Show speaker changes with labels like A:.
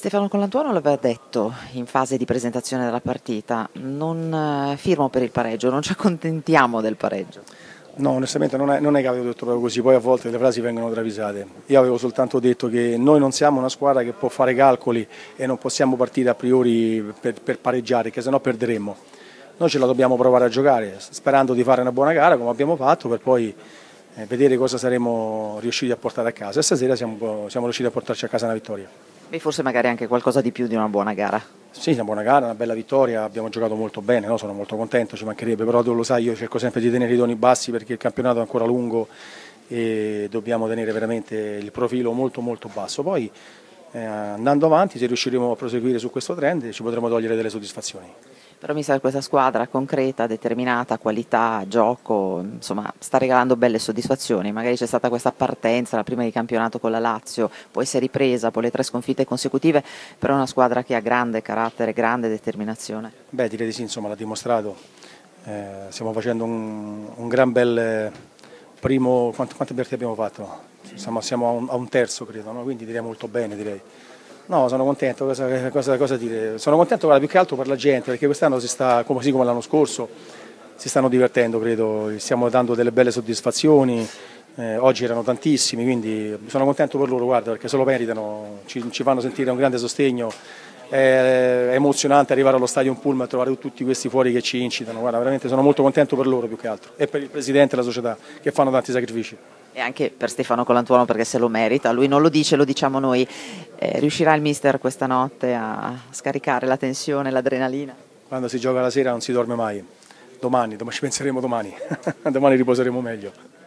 A: Stefano Collantuono l'aveva detto in fase di presentazione della partita, non eh, firmo per il pareggio, non ci accontentiamo del pareggio.
B: No, onestamente non è, non è che avevo detto proprio così, poi a volte le frasi vengono travisate. Io avevo soltanto detto che noi non siamo una squadra che può fare calcoli e non possiamo partire a priori per, per pareggiare, che sennò perderemmo. Noi ce la dobbiamo provare a giocare, sperando di fare una buona gara come abbiamo fatto per poi eh, vedere cosa saremo riusciti a portare a casa e stasera siamo, siamo riusciti a portarci a casa una vittoria.
A: E forse magari anche qualcosa di più di una buona gara.
B: Sì, una buona gara, una bella vittoria, abbiamo giocato molto bene, no? sono molto contento, ci mancherebbe, però tu lo sai, io cerco sempre di tenere i toni bassi perché il campionato è ancora lungo e dobbiamo tenere veramente il profilo molto molto basso. Poi eh, andando avanti, se riusciremo a proseguire su questo trend, ci potremo togliere delle soddisfazioni.
A: Però mi sa che questa squadra concreta, determinata, qualità, gioco, insomma, sta regalando belle soddisfazioni. Magari c'è stata questa partenza, la prima di campionato con la Lazio, poi si è ripresa, poi le tre sconfitte consecutive, però è una squadra che ha grande carattere, grande determinazione.
B: Beh, direi di sì, insomma, l'ha dimostrato. Eh, stiamo facendo un, un, gran bel primo, quante, quante abbiamo fatto? Siamo, siamo a, un, a, un, terzo credo, no? quindi direi molto bene direi. No, sono contento, cosa, cosa, cosa dire? Sono contento più che altro per la gente, perché quest'anno si sta, così come l'anno scorso, si stanno divertendo, credo, stiamo dando delle belle soddisfazioni, eh, oggi erano tantissimi, quindi sono contento per loro, guarda, perché se lo meritano, ci, ci fanno sentire un grande sostegno, è, è emozionante arrivare allo stadio Pullman e trovare tutti questi fuori che ci incitano, guarda, veramente sono molto contento per loro più che altro e per il Presidente e la società che fanno tanti sacrifici
A: e anche per Stefano Colantuono perché se lo merita, lui non lo dice, lo diciamo noi. Eh, riuscirà il mister questa notte a scaricare la tensione, l'adrenalina?
B: Quando si gioca la sera non si dorme mai, domani, ci penseremo domani, domani riposeremo meglio.